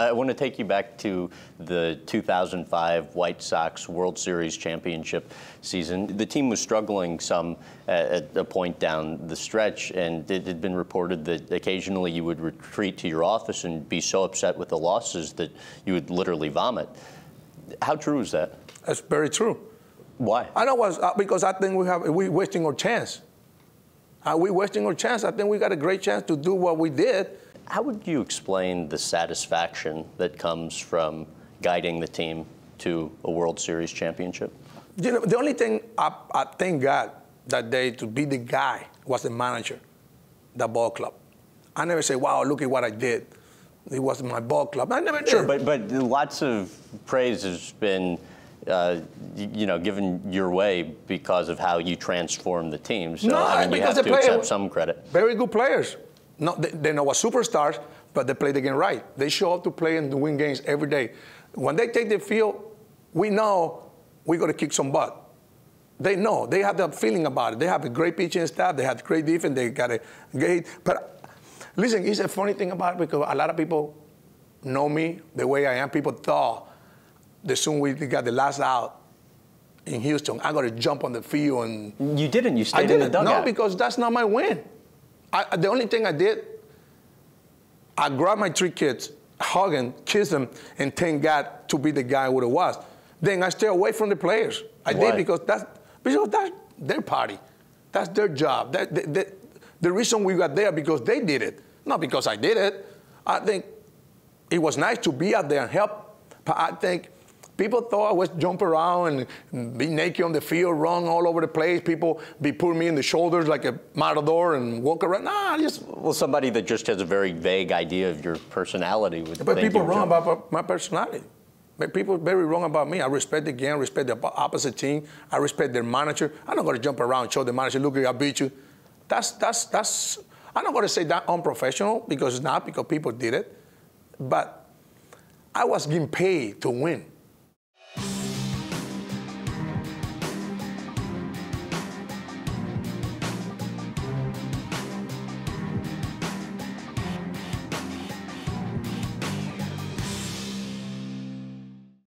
I want to take you back to the 2005 White Sox World Series championship season. The team was struggling some at a point down the stretch, and it had been reported that occasionally you would retreat to your office and be so upset with the losses that you would literally vomit. How true is that? That's very true. Why? I know was uh, because I think we have we wasting our chance. Are we wasting our chance? I think we got a great chance to do what we did. How would you explain the satisfaction that comes from guiding the team to a World Series championship? You know, the only thing I, I thank God that day to be the guy was the manager, the ball club. I never say, "Wow, look at what I did." It wasn't my ball club. I never did. Sure, but but lots of praise has been uh, you know, given your way because of how you transform the team. So no, I mean, you have to accept some credit. Very good players. No, they, they're not superstars, but they play the game right. They show up to play and to win games every day. When they take the field, we know we're going to kick some butt. They know. They have that feeling about it. They have a great pitching staff. They have great defense. They got a great. But listen, it's a funny thing about it because a lot of people know me the way I am. People thought the soon we got the last out in Houston, I got to jump on the field and. You didn't. You stayed I didn't. in the dugout. No, because that's not my win. I, the only thing I did, I grabbed my three kids, hug them, kiss them, and thank God to be the guy who it was. Then I stay away from the players. I Why? did because that's because that's their party, that's their job. That, that, that, the reason we got there because they did it, not because I did it. I think it was nice to be out there and help, but I think People thought I was jump around and be naked on the field, run all over the place. People be putting me in the shoulders like a matador and walk around. Nah, just well, somebody that just has a very vague idea of your personality would. But people wrong jump. about my personality. People very wrong about me. I respect the game, respect the opposite team. I respect their manager. I'm not going to jump around and show the manager, look, I beat you. That's that's that's. I'm not going to say that unprofessional because it's not because people did it, but I was getting paid to win.